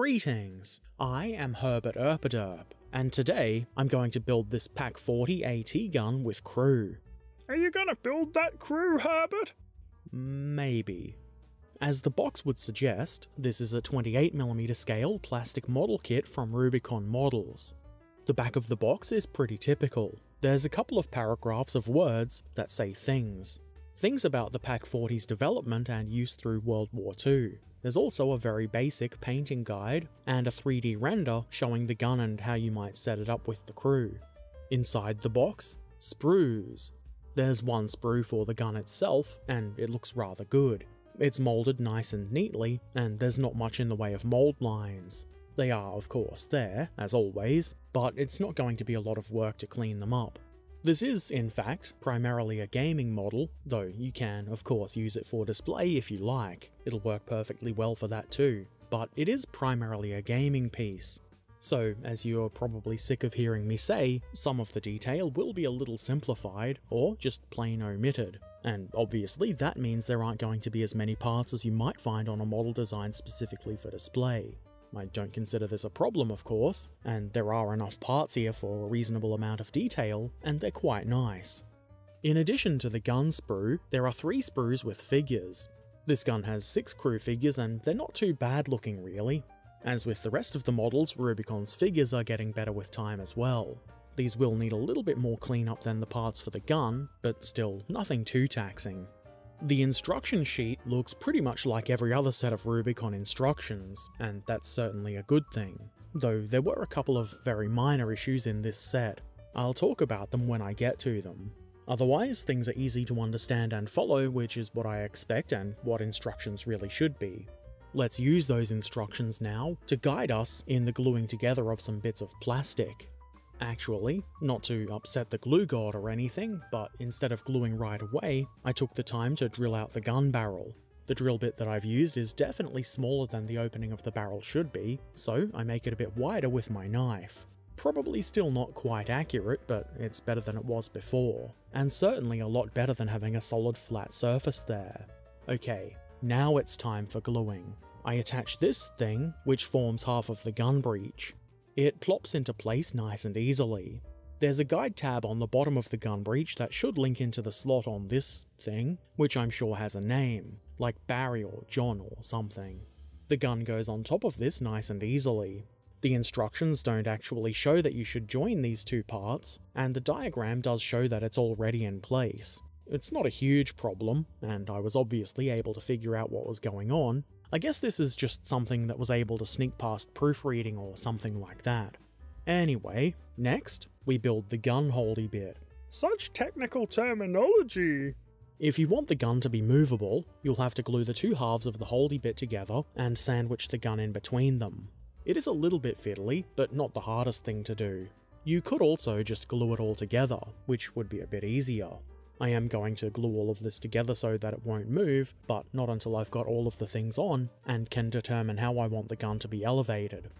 Greetings! I am Herbert Erpaderp, and today I'm going to build this Pak 40 AT gun with crew. Are you gonna build that crew, Herbert? Maybe. As the box would suggest, this is a 28mm scale plastic model kit from Rubicon Models. The back of the box is pretty typical. There's a couple of paragraphs of words that say things. Things about the Pak 40's development and use through World War II. There's also a very basic painting guide and a 3D render showing the gun and how you might set it up with the crew. Inside the box, sprues. There's one sprue for the gun itself, and it looks rather good. It's moulded nice and neatly, and there's not much in the way of mould lines. They are, of course, there, as always, but it's not going to be a lot of work to clean them up. This is, in fact, primarily a gaming model, though you can, of course, use it for display if you like. It'll work perfectly well for that too. But it is primarily a gaming piece. So, as you're probably sick of hearing me say, some of the detail will be a little simplified, or just plain omitted. And obviously, that means there aren't going to be as many parts as you might find on a model designed specifically for display. I don't consider this a problem, of course, and there are enough parts here for a reasonable amount of detail, and they're quite nice. In addition to the gun sprue, there are three sprues with figures. This gun has six crew figures, and they're not too bad looking really. As with the rest of the models, Rubicon's figures are getting better with time as well. These will need a little bit more cleanup than the parts for the gun, but still nothing too taxing. The instruction sheet looks pretty much like every other set of Rubicon instructions, and that's certainly a good thing. Though there were a couple of very minor issues in this set. I'll talk about them when I get to them. Otherwise, things are easy to understand and follow, which is what I expect and what instructions really should be. Let's use those instructions now to guide us in the gluing together of some bits of plastic. Actually, not to upset the glue god or anything, but instead of gluing right away, I took the time to drill out the gun barrel. The drill bit that I've used is definitely smaller than the opening of the barrel should be, so I make it a bit wider with my knife. Probably still not quite accurate, but it's better than it was before, and certainly a lot better than having a solid flat surface there. Okay, now it's time for gluing. I attach this thing, which forms half of the gun breech. It plops into place nice and easily. There's a guide tab on the bottom of the gun breech that should link into the slot on this thing, which I'm sure has a name, like Barry or John or something. The gun goes on top of this nice and easily. The instructions don't actually show that you should join these two parts, and the diagram does show that it's already in place. It's not a huge problem, and I was obviously able to figure out what was going on, I guess this is just something that was able to sneak past proofreading or something like that. Anyway, next, we build the gun holdy bit. Such technical terminology. If you want the gun to be movable, you'll have to glue the two halves of the holdy bit together and sandwich the gun in between them. It is a little bit fiddly, but not the hardest thing to do. You could also just glue it all together, which would be a bit easier. I am going to glue all of this together so that it won't move, but not until I've got all of the things on and can determine how I want the gun to be elevated.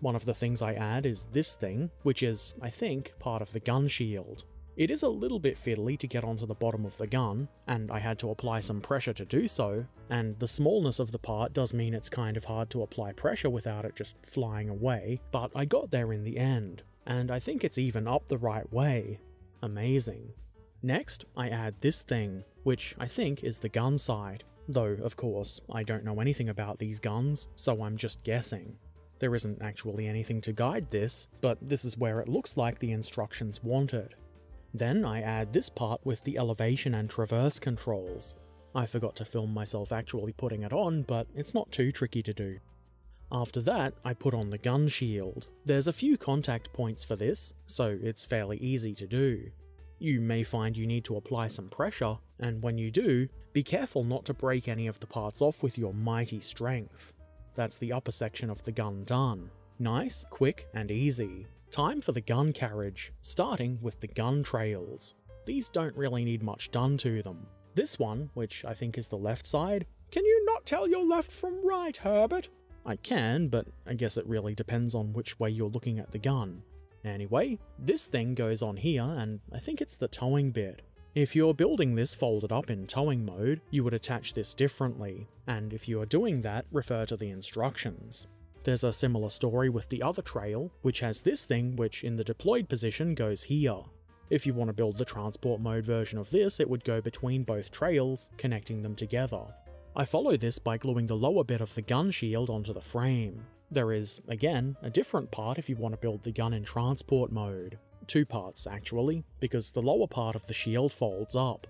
One of the things I add is this thing, which is, I think, part of the gun shield. It is a little bit fiddly to get onto the bottom of the gun, and I had to apply some pressure to do so, and the smallness of the part does mean it's kind of hard to apply pressure without it just flying away, but I got there in the end, and I think it's even up the right way. Amazing. Next, I add this thing, which I think is the gun side. though of course I don't know anything about these guns, so I'm just guessing. There isn't actually anything to guide this, but this is where it looks like the instructions wanted. Then I add this part with the elevation and traverse controls. I forgot to film myself actually putting it on, but it's not too tricky to do. After that, I put on the gun shield. There's a few contact points for this, so it's fairly easy to do. You may find you need to apply some pressure, and when you do, be careful not to break any of the parts off with your mighty strength. That's the upper section of the gun done. Nice, quick, and easy. Time for the gun carriage, starting with the gun trails. These don't really need much done to them. This one, which I think is the left side, can you not tell your left from right, Herbert? I can, but I guess it really depends on which way you're looking at the gun. Anyway, this thing goes on here, and I think it's the towing bit. If you're building this folded up in towing mode, you would attach this differently, and if you are doing that, refer to the instructions. There's a similar story with the other trail, which has this thing which in the deployed position goes here. If you want to build the transport mode version of this, it would go between both trails, connecting them together. I follow this by gluing the lower bit of the gun shield onto the frame. There is, again, a different part if you want to build the gun in transport mode. Two parts, actually, because the lower part of the shield folds up.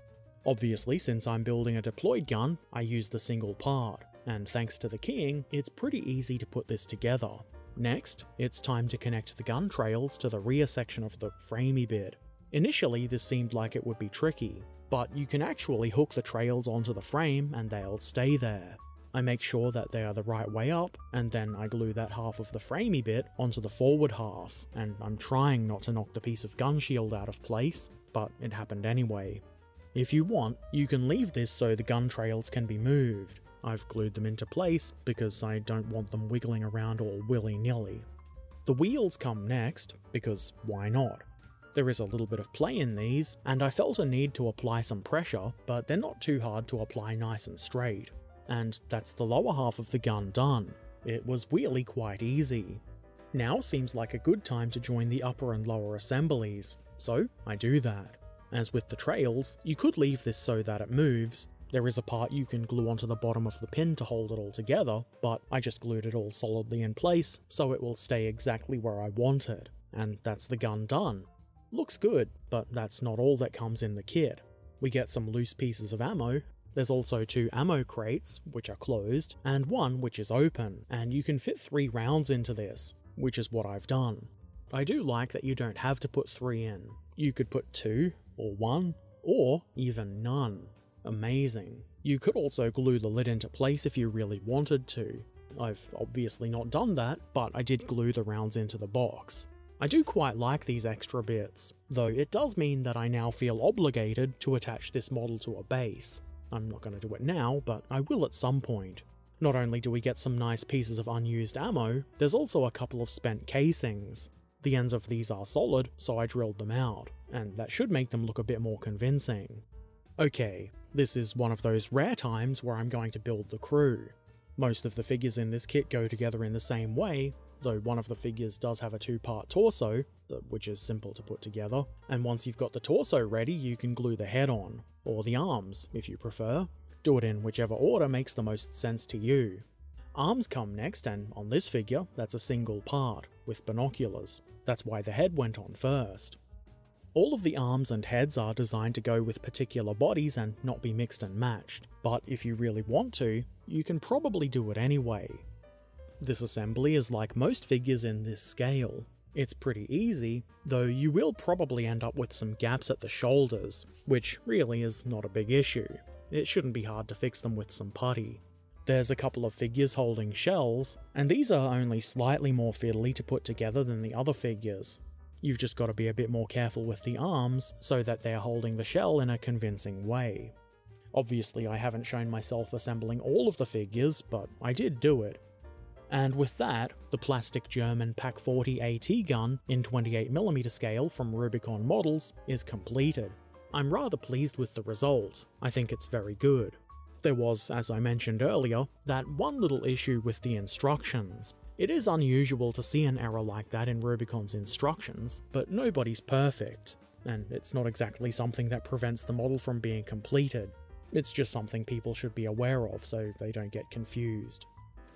Obviously, since I'm building a deployed gun, I use the single part, and thanks to the keying, it's pretty easy to put this together. Next, it's time to connect the gun trails to the rear section of the framey bit. Initially, this seemed like it would be tricky, but you can actually hook the trails onto the frame and they'll stay there. I make sure that they are the right way up, and then I glue that half of the framey bit onto the forward half, and I'm trying not to knock the piece of gun shield out of place, but it happened anyway. If you want, you can leave this so the gun trails can be moved. I've glued them into place because I don't want them wiggling around all willy-nilly. The wheels come next, because why not? There is a little bit of play in these, and I felt a need to apply some pressure, but they're not too hard to apply nice and straight. And that's the lower half of the gun done. It was really quite easy. Now seems like a good time to join the upper and lower assemblies, so I do that. As with the trails, you could leave this so that it moves. There is a part you can glue onto the bottom of the pin to hold it all together, but I just glued it all solidly in place so it will stay exactly where I want it. And that's the gun done. Looks good, but that's not all that comes in the kit. We get some loose pieces of ammo, there's also two ammo crates, which are closed, and one which is open, and you can fit three rounds into this, which is what I've done. I do like that you don't have to put three in. You could put two, or one, or even none. Amazing. You could also glue the lid into place if you really wanted to. I've obviously not done that, but I did glue the rounds into the box. I do quite like these extra bits, though it does mean that I now feel obligated to attach this model to a base. I'm not going to do it now, but I will at some point. Not only do we get some nice pieces of unused ammo, there's also a couple of spent casings. The ends of these are solid, so I drilled them out, and that should make them look a bit more convincing. Okay, this is one of those rare times where I'm going to build the crew. Most of the figures in this kit go together in the same way, though one of the figures does have a two-part torso, which is simple to put together, and once you've got the torso ready you can glue the head on, or the arms if you prefer. Do it in whichever order makes the most sense to you. Arms come next, and on this figure, that's a single part, with binoculars. That's why the head went on first. All of the arms and heads are designed to go with particular bodies and not be mixed and matched, but if you really want to, you can probably do it anyway. This assembly is like most figures in this scale. It's pretty easy, though you will probably end up with some gaps at the shoulders, which really is not a big issue. It shouldn't be hard to fix them with some putty. There's a couple of figures holding shells, and these are only slightly more fiddly to put together than the other figures. You've just got to be a bit more careful with the arms so that they're holding the shell in a convincing way. Obviously I haven't shown myself assembling all of the figures, but I did do it, and with that, the plastic German Pak 40 AT gun in 28mm scale from Rubicon Models is completed. I'm rather pleased with the result, I think it's very good. There was, as I mentioned earlier, that one little issue with the instructions. It is unusual to see an error like that in Rubicon's instructions, but nobody's perfect, and it's not exactly something that prevents the model from being completed. It's just something people should be aware of so they don't get confused.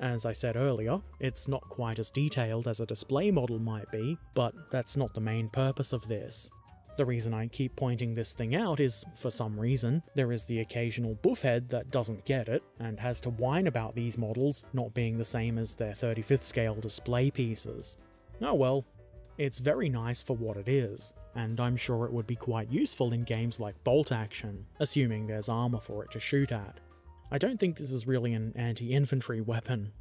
As I said earlier, it's not quite as detailed as a display model might be, but that's not the main purpose of this. The reason I keep pointing this thing out is, for some reason, there is the occasional buffhead that doesn't get it, and has to whine about these models not being the same as their 35th scale display pieces. Oh well, it's very nice for what it is, and I'm sure it would be quite useful in games like Bolt Action, assuming there's armour for it to shoot at. I don't think this is really an anti-infantry weapon.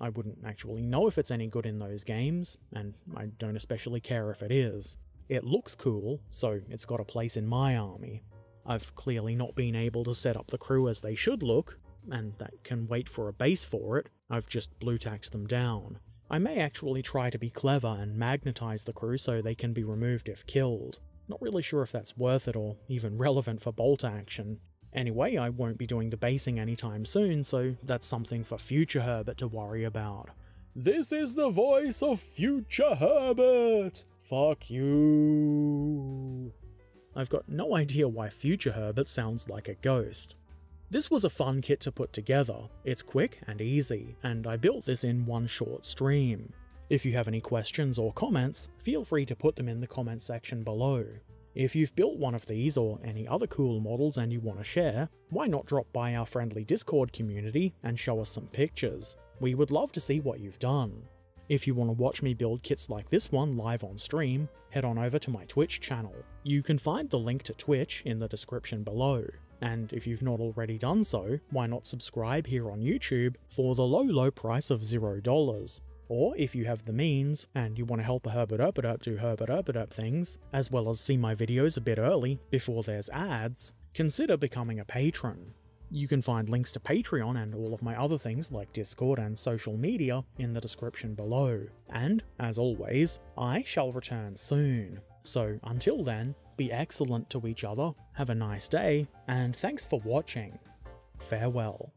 I wouldn't actually know if it's any good in those games, and I don't especially care if it is. It looks cool, so it's got a place in my army. I've clearly not been able to set up the crew as they should look, and that can wait for a base for it, I've just blue tacked them down. I may actually try to be clever and magnetize the crew so they can be removed if killed. Not really sure if that's worth it or even relevant for bolt action, Anyway, I won't be doing the basing anytime soon, so that's something for future Herbert to worry about. This is the voice of future Herbert! Fuck you! I've got no idea why future Herbert sounds like a ghost. This was a fun kit to put together. It's quick and easy, and I built this in one short stream. If you have any questions or comments, feel free to put them in the comment section below. If you've built one of these or any other cool models and you want to share, why not drop by our friendly Discord community and show us some pictures? We would love to see what you've done. If you want to watch me build kits like this one live on stream, head on over to my Twitch channel. You can find the link to Twitch in the description below. And if you've not already done so, why not subscribe here on YouTube for the low low price of $0. Or if you have the means, and you want to help a Herbert Erpert do Herbert Erpert things, as well as see my videos a bit early, before there's ads, consider becoming a patron. You can find links to Patreon and all of my other things like Discord and social media in the description below. And, as always, I shall return soon. So until then, be excellent to each other, have a nice day, and thanks for watching. Farewell.